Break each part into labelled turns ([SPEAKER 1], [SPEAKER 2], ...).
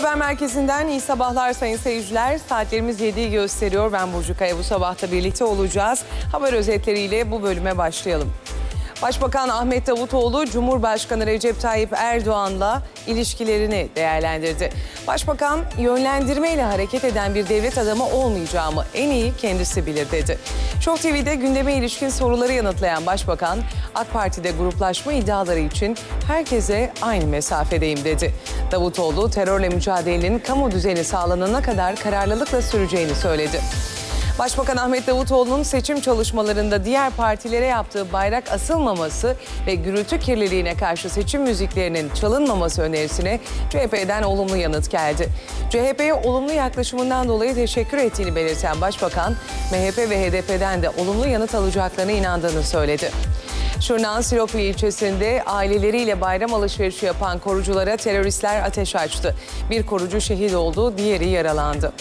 [SPEAKER 1] Haber merkezinden iyi sabahlar sayın seyirciler. Saatlerimiz 7'yi gösteriyor. Ben Burcu Kaya bu sabahta birlikte olacağız. Haber özetleriyle bu bölüme başlayalım. Başbakan Ahmet Davutoğlu, Cumhurbaşkanı Recep Tayyip Erdoğan'la ilişkilerini değerlendirdi. Başbakan, yönlendirmeyle hareket eden bir devlet adamı olmayacağımı en iyi kendisi bilir dedi. Show TV'de gündeme ilişkin soruları yanıtlayan Başbakan, AK Parti'de gruplaşma iddiaları için herkese aynı mesafedeyim dedi. Davutoğlu, terörle mücadelenin kamu düzeni sağlanana kadar kararlılıkla süreceğini söyledi. Başbakan Ahmet Davutoğlu'nun seçim çalışmalarında diğer partilere yaptığı bayrak asılmaması ve gürültü kirliliğine karşı seçim müziklerinin çalınmaması önerisine CHP'den olumlu yanıt geldi. CHP'ye olumlu yaklaşımından dolayı teşekkür ettiğini belirten Başbakan, MHP ve HDP'den de olumlu yanıt alacaklarına inandığını söyledi. Şırnak'ın Silopi ilçesinde aileleriyle bayram alışverişi yapan koruculara teröristler ateş açtı. Bir korucu şehit oldu, diğeri yaralandı.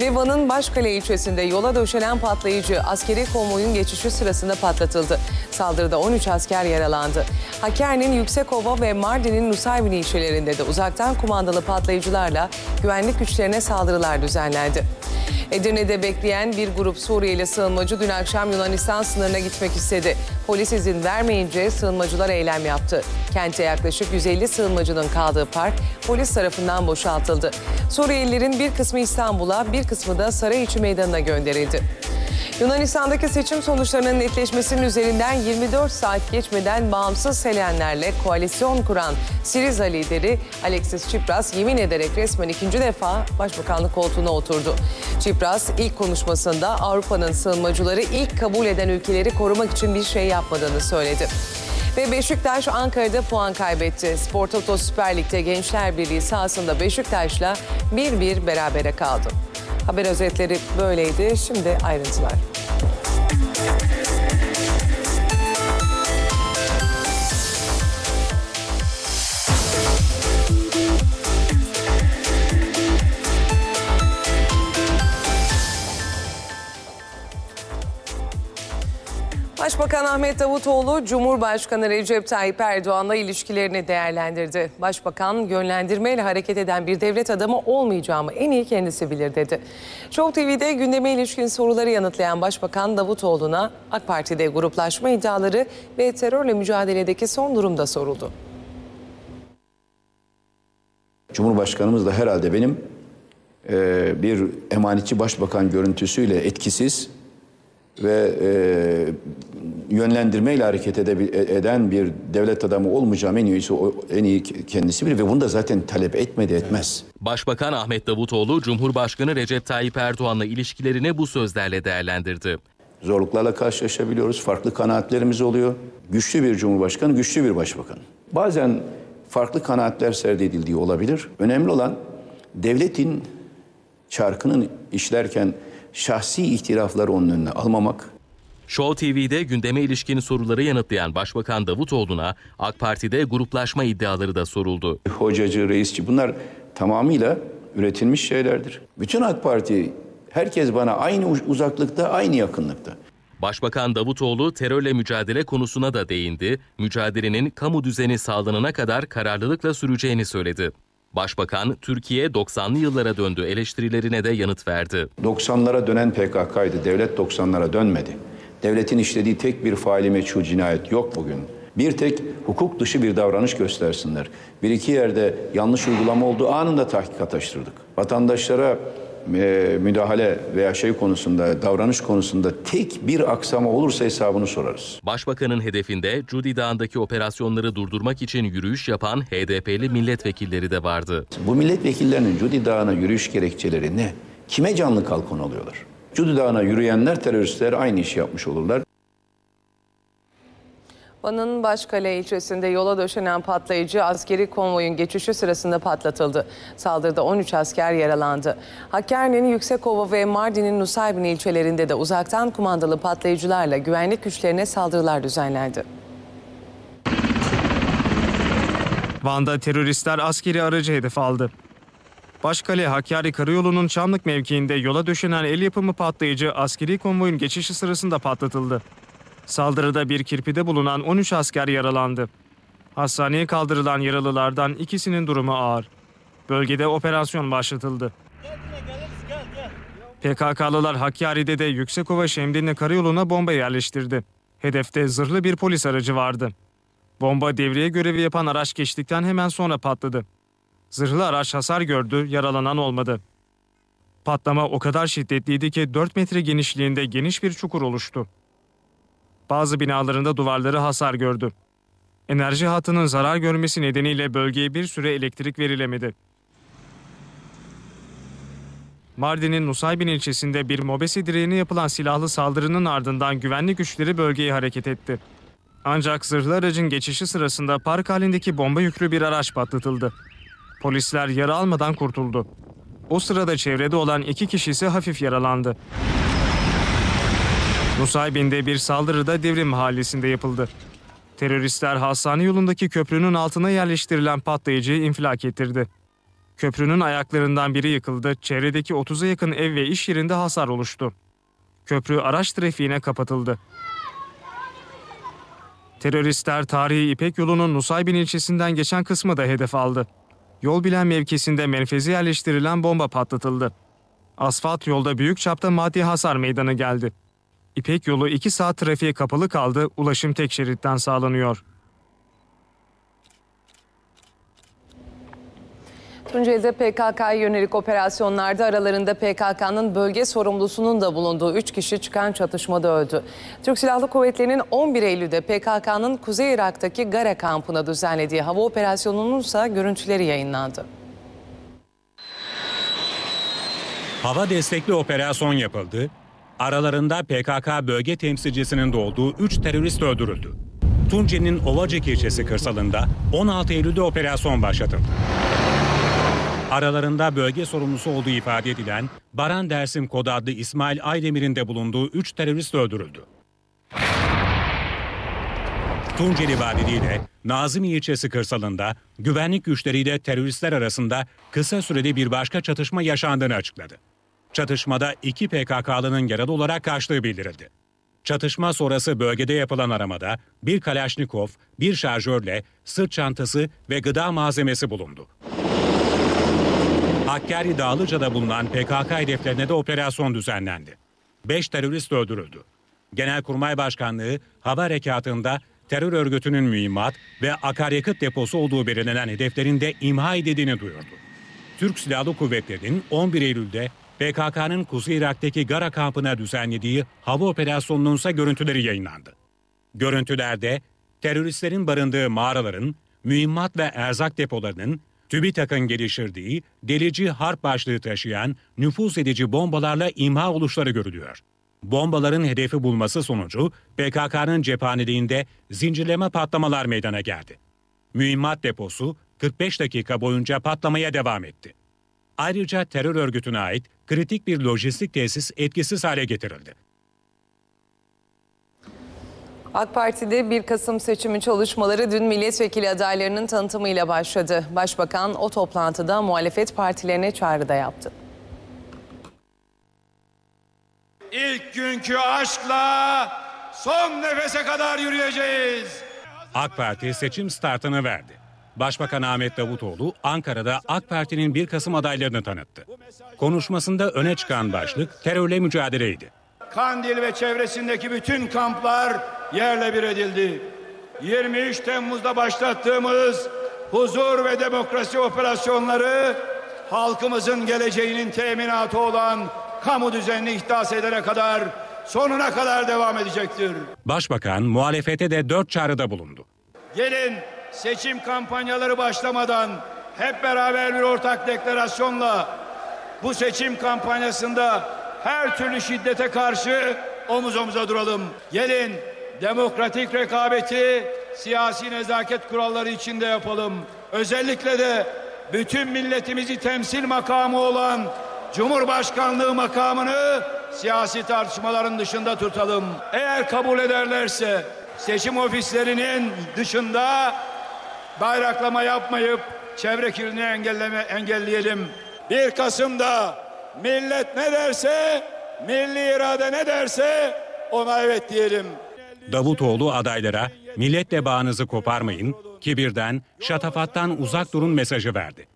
[SPEAKER 1] Ve Van'ın Başkale ilçesinde yola döşenen patlayıcı askeri konvoyun geçişi sırasında patlatıldı. Saldırıda 13 asker yaralandı. Hakkari'nin Yüksekova ve Mardin'in Nusaybin ilçelerinde de uzaktan kumandalı patlayıcılarla güvenlik güçlerine saldırılar düzenlendi. Edirne'de bekleyen bir grup Suriyeli sığınmacı dün akşam Yunanistan sınırına gitmek istedi. Polis izin vermeyince sığınmacılar eylem yaptı. Kente yaklaşık 150 sığınmacının kaldığı park polis tarafından boşaltıldı. Suriyelilerin bir kısmı İstanbul'a, bir kısmı da Sarıyiçi Meydanı'na gönderildi. Yunanistan'daki seçim sonuçlarının netleşmesinin üzerinden 24 saat geçmeden bağımsız Selenlerle koalisyon kuran Siriza lideri Alexis Tsipras yemin ederek resmen ikinci defa başbakanlık koltuğuna oturdu. Tsipras ilk konuşmasında Avrupa'nın sığınmacıları ilk kabul eden ülkeleri korumak için bir şey yapmadığını söyledi. Ve Beşiktaş Ankara'da puan kaybetti. Spor Toto Süper Lig'de Gençler Birliği sahasında Beşiktaş'la 1-1 berabere kaldı. Haber özetleri böyleydi. Şimdi ayrıntılar. Başbakan Ahmet Davutoğlu, Cumhurbaşkanı Recep Tayyip Erdoğan'la ilişkilerini değerlendirdi. Başbakan, yönlendirmeyle hareket eden bir devlet adamı olmayacağımı en iyi kendisi bilir dedi. Show TV'de gündeme ilişkin soruları yanıtlayan Başbakan Davutoğlu'na AK Parti'de gruplaşma iddiaları ve terörle mücadeledeki son durumda soruldu.
[SPEAKER 2] Cumhurbaşkanımız da herhalde benim e, bir emanetçi başbakan görüntüsüyle etkisiz ve e, yönlendirmeyle hareket edebil- eden bir devlet adamı olmayacağım en iyisi o, en iyi kendisi bilir ve bunu da zaten talep etmedi etmez.
[SPEAKER 3] Başbakan Ahmet Davutoğlu, Cumhurbaşkanı Recep Tayyip Erdoğan'la ilişkilerini bu sözlerle değerlendirdi.
[SPEAKER 2] Zorluklarla karşılaşabiliyoruz, farklı kanaatlerimiz oluyor. Güçlü bir cumhurbaşkanı, güçlü bir başbakan. Bazen farklı kanaatler serdedildiği olabilir. Önemli olan devletin çarkının işlerken şahsi ihtilafları onun önüne almamak,
[SPEAKER 3] Show TV'de gündeme ilişkin soruları yanıtlayan Başbakan Davutoğlu'na AK Parti'de gruplaşma iddiaları da soruldu.
[SPEAKER 2] hocacı, reisçi bunlar tamamıyla üretilmiş şeylerdir. Bütün AK Parti herkes bana aynı uz- uzaklıkta, aynı yakınlıkta.
[SPEAKER 3] Başbakan Davutoğlu terörle mücadele konusuna da değindi. Mücadelenin kamu düzeni sağlanana kadar kararlılıkla süreceğini söyledi. Başbakan, Türkiye 90'lı yıllara döndü eleştirilerine de yanıt verdi.
[SPEAKER 2] 90'lara dönen PKK'ydı. Devlet 90'lara dönmedi. Devletin işlediği tek bir faili meçhul cinayet yok bugün. Bir tek hukuk dışı bir davranış göstersinler. Bir iki yerde yanlış uygulama olduğu anında tahkikat açtırdık. Vatandaşlara e, müdahale veya şey konusunda, davranış konusunda tek bir aksama olursa hesabını sorarız.
[SPEAKER 3] Başbakanın hedefinde Cudi Dağı'ndaki operasyonları durdurmak için yürüyüş yapan HDP'li milletvekilleri de vardı.
[SPEAKER 2] Bu milletvekillerinin Cudi Dağı'na yürüyüş gerekçeleri ne? Kime canlı kalkon alıyorlar? Cudi Dağı'na yürüyenler teröristler aynı işi yapmış olurlar.
[SPEAKER 1] Van'ın Başkale ilçesinde yola döşenen patlayıcı askeri konvoyun geçişi sırasında patlatıldı. Saldırıda 13 asker yaralandı. Hakkari'nin Yüksekova ve Mardin'in Nusaybin ilçelerinde de uzaktan kumandalı patlayıcılarla güvenlik güçlerine saldırılar düzenlendi.
[SPEAKER 4] Van'da teröristler askeri aracı hedef aldı. Başkale Hakkari Karayolu'nun Çamlık mevkiinde yola döşenen el yapımı patlayıcı askeri konvoyun geçişi sırasında patlatıldı. Saldırıda bir kirpide bulunan 13 asker yaralandı. Hastaneye kaldırılan yaralılardan ikisinin durumu ağır. Bölgede operasyon başlatıldı. PKK'lılar Hakkari'de de Yüksekova Şemdinli Karayolu'na bomba yerleştirdi. Hedefte zırhlı bir polis aracı vardı. Bomba devriye görevi yapan araç geçtikten hemen sonra patladı. Zırhlı araç hasar gördü, yaralanan olmadı. Patlama o kadar şiddetliydi ki 4 metre genişliğinde geniş bir çukur oluştu. Bazı binalarında duvarları hasar gördü. Enerji hattının zarar görmesi nedeniyle bölgeye bir süre elektrik verilemedi. Mardin'in Nusaybin ilçesinde bir mobese direğine yapılan silahlı saldırının ardından güvenlik güçleri bölgeye hareket etti. Ancak zırhlı aracın geçişi sırasında park halindeki bomba yüklü bir araç patlatıldı. Polisler yara almadan kurtuldu. O sırada çevrede olan iki kişi ise hafif yaralandı. Nusaybin'de bir saldırı da Devrim Mahallesi'nde yapıldı. Teröristler hastane yolundaki köprünün altına yerleştirilen patlayıcıyı infilak ettirdi. Köprünün ayaklarından biri yıkıldı, çevredeki 30'a yakın ev ve iş yerinde hasar oluştu. Köprü araç trafiğine kapatıldı. Teröristler tarihi İpek yolunun Nusaybin ilçesinden geçen kısmı da hedef aldı. Yol bilen mevkisinde menfezi yerleştirilen bomba patlatıldı. Asfalt yolda büyük çapta maddi hasar meydana geldi. İpek yolu 2 saat trafiğe kapalı kaldı, ulaşım tek şeritten sağlanıyor.
[SPEAKER 1] Tunceli'de PKK'ya yönelik operasyonlarda aralarında PKK'nın bölge sorumlusunun da bulunduğu 3 kişi çıkan çatışmada öldü. Türk Silahlı Kuvvetleri'nin 11 Eylül'de PKK'nın Kuzey Irak'taki Gara kampına düzenlediği hava operasyonunun ise görüntüleri yayınlandı.
[SPEAKER 5] Hava destekli operasyon yapıldı. Aralarında PKK bölge temsilcisinin de olduğu 3 terörist öldürüldü. Tunceli'nin Ovacık ilçesi kırsalında 16 Eylül'de operasyon başlatıldı. Aralarında bölge sorumlusu olduğu ifade edilen Baran Dersim Kod adlı İsmail Aydemir'in de bulunduğu 3 terörist öldürüldü. Tunceli Valiliği Nazım ilçesi kırsalında güvenlik güçleriyle teröristler arasında kısa sürede bir başka çatışma yaşandığını açıkladı. Çatışmada iki PKK'lının yaralı olarak kaçtığı bildirildi. Çatışma sonrası bölgede yapılan aramada bir Kalaşnikov, bir şarjörle sırt çantası ve gıda malzemesi bulundu. Hakkari Dağlıca'da bulunan PKK hedeflerine de operasyon düzenlendi. 5 terörist öldürüldü. Genelkurmay Başkanlığı hava harekatında terör örgütünün mühimmat ve akaryakıt deposu olduğu belirlenen hedeflerin de imha edildiğini duyurdu. Türk Silahlı Kuvvetleri'nin 11 Eylül'de PKK'nın Kuzey Irak'taki Gara kampına düzenlediği hava operasyonunun ise görüntüleri yayınlandı. Görüntülerde teröristlerin barındığı mağaraların, mühimmat ve erzak depolarının TÜBİTAK'ın geliştirdiği delici harp başlığı taşıyan nüfuz edici bombalarla imha oluşları görülüyor. Bombaların hedefi bulması sonucu PKK'nın cephaneliğinde zincirleme patlamalar meydana geldi. Mühimmat deposu 45 dakika boyunca patlamaya devam etti. Ayrıca terör örgütüne ait kritik bir lojistik tesis etkisiz hale getirildi.
[SPEAKER 1] AK Parti'de 1 Kasım seçimi çalışmaları dün milletvekili adaylarının tanıtımıyla başladı. Başbakan o toplantıda muhalefet partilerine çağrıda yaptı.
[SPEAKER 6] İlk günkü aşkla son nefese kadar yürüyeceğiz.
[SPEAKER 5] AK Parti seçim startını verdi. Başbakan Ahmet Davutoğlu Ankara'da AK Parti'nin 1 Kasım adaylarını tanıttı. Konuşmasında öne çıkan başlık terörle mücadeleydi.
[SPEAKER 6] Kandil ve çevresindeki bütün kamplar yerle bir edildi. 23 Temmuz'da başlattığımız huzur ve demokrasi operasyonları halkımızın geleceğinin teminatı olan kamu düzenini ihdas edene kadar sonuna kadar devam edecektir.
[SPEAKER 5] Başbakan muhalefete de dört çağrıda bulundu.
[SPEAKER 6] Gelin seçim kampanyaları başlamadan hep beraber bir ortak deklarasyonla bu seçim kampanyasında her türlü şiddete karşı omuz omuza duralım. Gelin demokratik rekabeti siyasi nezaket kuralları içinde yapalım. Özellikle de bütün milletimizi temsil makamı olan Cumhurbaşkanlığı makamını siyasi tartışmaların dışında tutalım. Eğer kabul ederlerse seçim ofislerinin dışında bayraklama yapmayıp çevre kirliliğini engelleme, engelleyelim. 1 Kasım'da millet ne derse, milli irade ne derse ona evet diyelim.
[SPEAKER 5] Davutoğlu adaylara milletle bağınızı koparmayın, kibirden, şatafattan uzak durun mesajı verdi.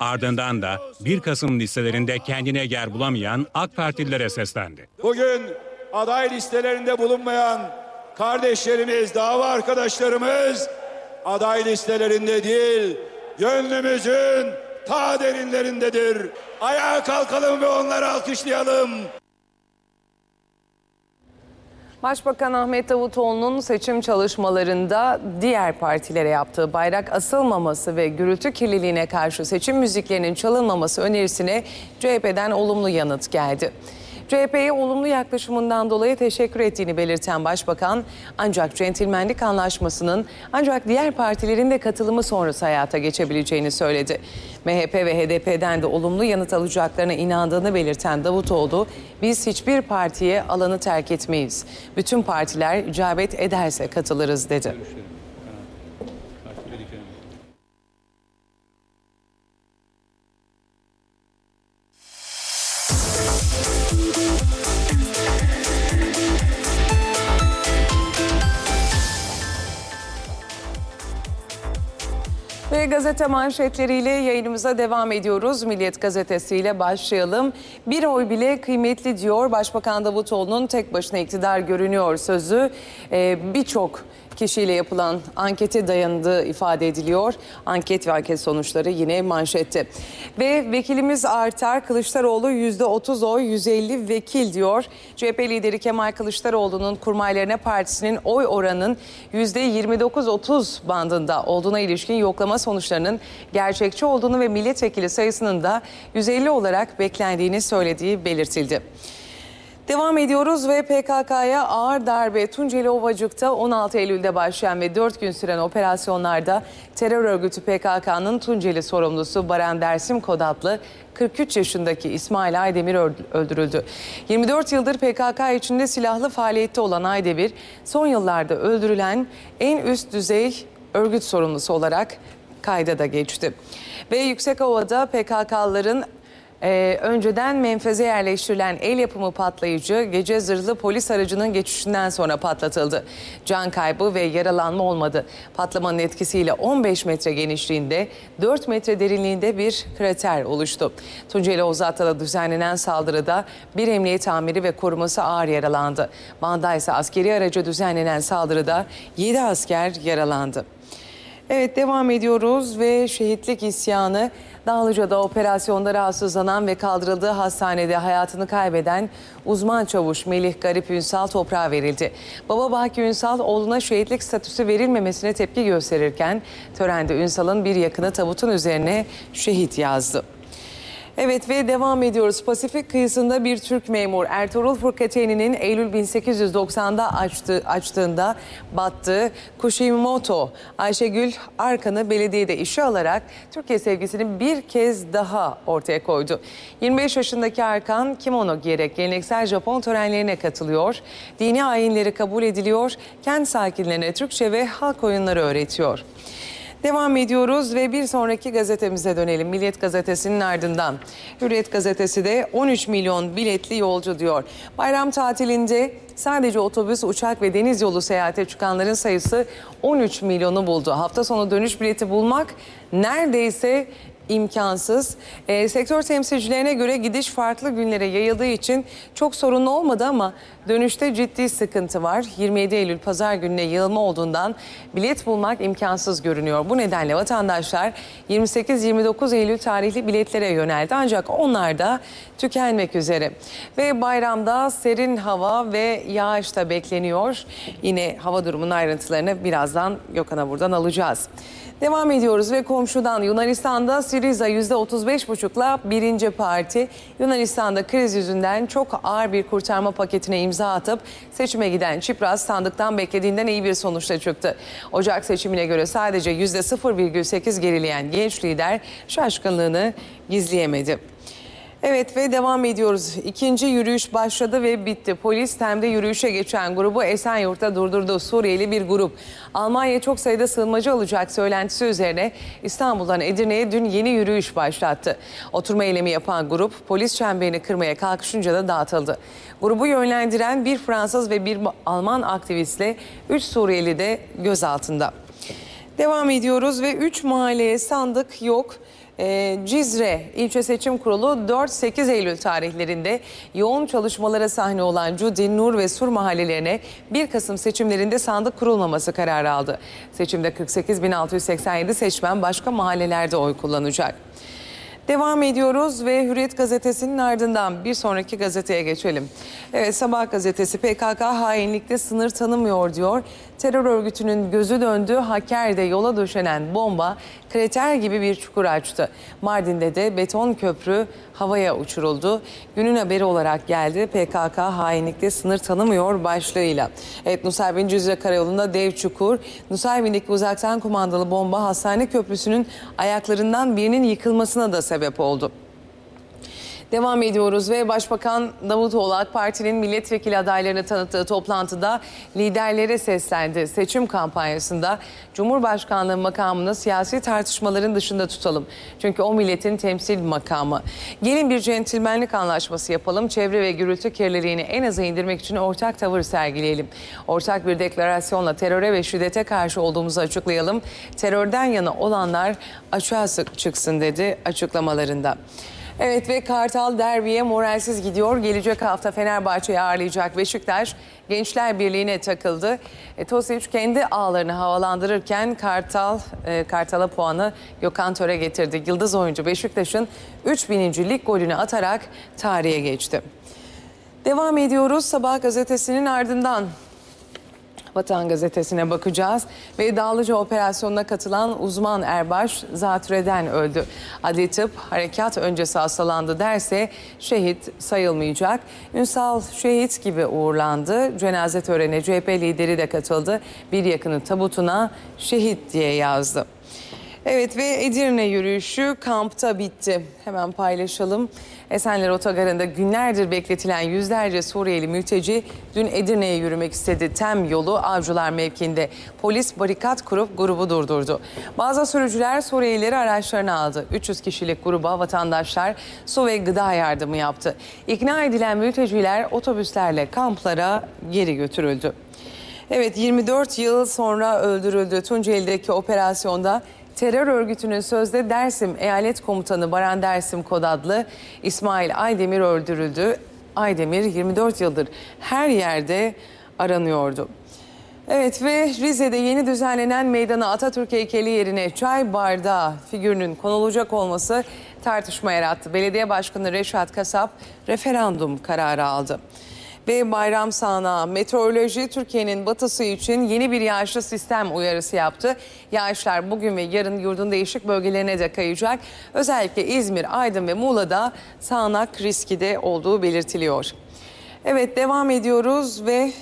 [SPEAKER 5] Ardından da 1 Kasım listelerinde kendine yer bulamayan AK Partililere seslendi.
[SPEAKER 6] Bugün aday listelerinde bulunmayan kardeşlerimiz, dava arkadaşlarımız aday listelerinde değil, gönlümüzün ta derinlerindedir. Ayağa kalkalım ve onları alkışlayalım.
[SPEAKER 1] Başbakan Ahmet Davutoğlu'nun seçim çalışmalarında diğer partilere yaptığı bayrak asılmaması ve gürültü kirliliğine karşı seçim müziklerinin çalınmaması önerisine CHP'den olumlu yanıt geldi. CHP'ye olumlu yaklaşımından dolayı teşekkür ettiğini belirten Başbakan ancak centilmenlik anlaşmasının ancak diğer partilerin de katılımı sonrası hayata geçebileceğini söyledi. MHP ve HDP'den de olumlu yanıt alacaklarına inandığını belirten Davutoğlu, biz hiçbir partiye alanı terk etmeyiz. Bütün partiler icabet ederse katılırız dedi. Gazete manşetleriyle yayınımıza devam ediyoruz. Milliyet gazetesiyle başlayalım. Bir oy bile kıymetli diyor Başbakan Davutoğlu'nun tek başına iktidar görünüyor sözü. Ee, Birçok kişiyle yapılan ankete dayandığı ifade ediliyor. Anket ve anket sonuçları yine manşette. Ve vekilimiz artar Kılıçdaroğlu %30 oy 150 vekil diyor. CHP lideri Kemal Kılıçdaroğlu'nun kurmaylarına partisinin oy oranının %29-30 bandında olduğuna ilişkin yoklama sonuçlarının gerçekçi olduğunu ve milletvekili sayısının da 150 olarak beklendiğini söylediği belirtildi. Devam ediyoruz ve PKK'ya ağır darbe Tunceli Ovacık'ta 16 Eylül'de başlayan ve 4 gün süren operasyonlarda terör örgütü PKK'nın Tunceli sorumlusu Baran Dersim Kod adlı 43 yaşındaki İsmail Aydemir öldürüldü. 24 yıldır PKK içinde silahlı faaliyette olan Aydemir son yıllarda öldürülen en üst düzey örgüt sorumlusu olarak kayda da geçti. Ve Yüksekova'da PKK'ların ee, önceden menfeze yerleştirilen el yapımı patlayıcı gece zırhlı polis aracının geçişinden sonra patlatıldı. Can kaybı ve yaralanma olmadı. Patlamanın etkisiyle 15 metre genişliğinde 4 metre derinliğinde bir krater oluştu. Tunceli Ozat'ta düzenlenen saldırıda bir emniyet amiri ve koruması ağır yaralandı. Van'da ise askeri araca düzenlenen saldırıda 7 asker yaralandı. Evet devam ediyoruz ve şehitlik isyanı Dağlıca'da operasyonda rahatsızlanan ve kaldırıldığı hastanede hayatını kaybeden uzman çavuş Melih Garip Ünsal toprağa verildi. Baba Baki Ünsal oğluna şehitlik statüsü verilmemesine tepki gösterirken törende Ünsal'ın bir yakını tabutun üzerine şehit yazdı. Evet ve devam ediyoruz. Pasifik kıyısında bir Türk memur Ertuğrul Fırkateyn'in Eylül 1890'da açtı, açtığında battığı Kushimoto Ayşegül Arkan'ı belediyede işe alarak Türkiye sevgisini bir kez daha ortaya koydu. 25 yaşındaki Arkan kimono giyerek geleneksel Japon törenlerine katılıyor. Dini ayinleri kabul ediliyor. Kent sakinlerine Türkçe ve halk oyunları öğretiyor. Devam ediyoruz ve bir sonraki gazetemize dönelim. Milliyet Gazetesi'nin ardından. Hürriyet Gazetesi de 13 milyon biletli yolcu diyor. Bayram tatilinde sadece otobüs, uçak ve deniz yolu seyahate çıkanların sayısı 13 milyonu buldu. Hafta sonu dönüş bileti bulmak neredeyse imkansız. E, sektör temsilcilerine göre gidiş farklı günlere yayıldığı için çok sorunlu olmadı ama dönüşte ciddi sıkıntı var. 27 Eylül pazar gününe yığılma olduğundan bilet bulmak imkansız görünüyor. Bu nedenle vatandaşlar 28-29 Eylül tarihli biletlere yöneldi ancak onlar da tükenmek üzere. Ve bayramda serin hava ve yağış da bekleniyor. Yine hava durumunun ayrıntılarını birazdan Gökhan'a buradan alacağız. Devam ediyoruz ve komşudan Yunanistan'da Siriza %35,5'la birinci parti. Yunanistan'da kriz yüzünden çok ağır bir kurtarma paketine imza atıp seçime giden Çipras sandıktan beklediğinden iyi bir sonuçla çıktı. Ocak seçimine göre sadece %0,8 gerileyen genç lider şaşkınlığını gizleyemedi. Evet ve devam ediyoruz. İkinci yürüyüş başladı ve bitti. Polis temde yürüyüşe geçen grubu Esenyurt'ta durdurdu. Suriyeli bir grup. Almanya çok sayıda sığınmacı alacak söylentisi üzerine İstanbul'dan Edirne'ye dün yeni yürüyüş başlattı. Oturma eylemi yapan grup polis çemberini kırmaya kalkışınca da dağıtıldı. Grubu yönlendiren bir Fransız ve bir Alman aktivistle 3 Suriyeli de gözaltında. Devam ediyoruz ve 3 mahalleye sandık yok. Ee, Cizre İlçe Seçim Kurulu 4-8 Eylül tarihlerinde yoğun çalışmalara sahne olan Cudi, Nur ve Sur mahallelerine 1 Kasım seçimlerinde sandık kurulmaması kararı aldı. Seçimde 48.687 seçmen başka mahallelerde oy kullanacak. Devam ediyoruz ve Hürriyet gazetesinin ardından bir sonraki gazeteye geçelim. Evet Sabah gazetesi PKK hainlikte sınır tanımıyor diyor. Terör örgütünün gözü döndü. Hakkari'de yola döşenen bomba krater gibi bir çukur açtı. Mardin'de de beton köprü havaya uçuruldu. Günün haberi olarak geldi. PKK hainlikte sınır tanımıyor başlığıyla. Evet Nusaybin Cüzre Karayolu'nda dev çukur. Nusaybin'deki uzaktan kumandalı bomba hastane köprüsünün ayaklarından birinin yıkılmasına da sebep oldu. Devam ediyoruz ve Başbakan Davutoğlu AK Parti'nin milletvekili adaylarını tanıttığı toplantıda liderlere seslendi. Seçim kampanyasında Cumhurbaşkanlığı makamını siyasi tartışmaların dışında tutalım. Çünkü o milletin temsil makamı. Gelin bir centilmenlik anlaşması yapalım. Çevre ve gürültü kirliliğini en aza indirmek için ortak tavır sergileyelim. Ortak bir deklarasyonla teröre ve şiddete karşı olduğumuzu açıklayalım. Terörden yana olanlar açığa çıksın dedi açıklamalarında. Evet ve Kartal derbiye moralsiz gidiyor. Gelecek hafta Fenerbahçe'yi ağırlayacak Beşiktaş Gençler Birliği'ne takıldı. E, Tosic kendi ağlarını havalandırırken Kartal e, Kartal'a puanı Gökhan Töre getirdi. Yıldız oyuncu Beşiktaş'ın 3000. lig golünü atarak tarihe geçti. Devam ediyoruz Sabah gazetesinin ardından Vatan Gazetesi'ne bakacağız. Ve Dağlıca operasyonuna katılan uzman erbaş zatürreden öldü. Adli tıp harekat öncesi hastalandı derse şehit sayılmayacak. Ünsal şehit gibi uğurlandı. Cenaze törenine CHP lideri de katıldı. Bir yakını tabutuna şehit diye yazdı. Evet ve Edirne yürüyüşü kampta bitti. Hemen paylaşalım. Esenler Otogarı'nda günlerdir bekletilen yüzlerce Suriyeli mülteci dün Edirne'ye yürümek istedi. Tem yolu Avcılar mevkinde. Polis barikat kurup grubu durdurdu. Bazı sürücüler Suriyelileri araçlarına aldı. 300 kişilik gruba vatandaşlar su ve gıda yardımı yaptı. İkna edilen mülteciler otobüslerle kamplara geri götürüldü. Evet 24 yıl sonra öldürüldü. Tunceli'deki operasyonda terör örgütünün sözde Dersim Eyalet Komutanı Baran Dersim Kod adlı İsmail Aydemir öldürüldü. Aydemir 24 yıldır her yerde aranıyordu. Evet ve Rize'de yeni düzenlenen meydana Atatürk heykeli yerine çay bardağı figürünün konulacak olması tartışma yarattı. Belediye Başkanı Reşat Kasap referandum kararı aldı ve bayram sağanağı meteoroloji Türkiye'nin batısı için yeni bir yağışlı sistem uyarısı yaptı. Yağışlar bugün ve yarın yurdun değişik bölgelerine de kayacak. Özellikle İzmir, Aydın ve Muğla'da sağanak riski de olduğu belirtiliyor. Evet devam ediyoruz ve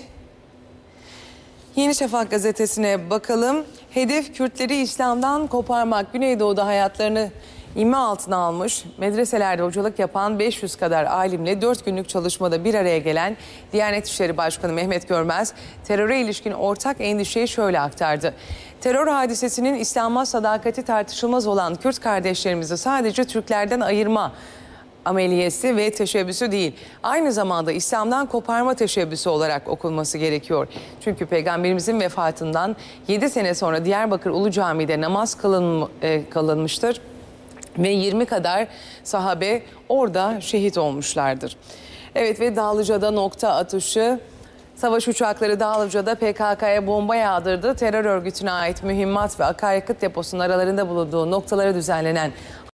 [SPEAKER 1] Yeni Şafak gazetesine bakalım. Hedef Kürtleri İslam'dan koparmak. Güneydoğu'da hayatlarını İmme altına almış, medreselerde hocalık yapan 500 kadar alimle 4 günlük çalışmada bir araya gelen Diyanet İşleri Başkanı Mehmet Görmez, teröre ilişkin ortak endişeyi şöyle aktardı. Terör hadisesinin İslam'a sadakati tartışılmaz olan Kürt kardeşlerimizi sadece Türklerden ayırma ameliyesi ve teşebbüsü değil. Aynı zamanda İslam'dan koparma teşebbüsü olarak okunması gerekiyor. Çünkü Peygamberimizin vefatından 7 sene sonra Diyarbakır Ulu Cami'de namaz kılın, e, kılınmıştır ve 20 kadar sahabe orada şehit olmuşlardır. Evet ve Dağlıca'da nokta atışı Savaş uçakları Dağlıca'da PKK'ya bomba yağdırdı. Terör örgütüne ait mühimmat ve akaryakıt deposunun aralarında bulunduğu noktalara düzenlenen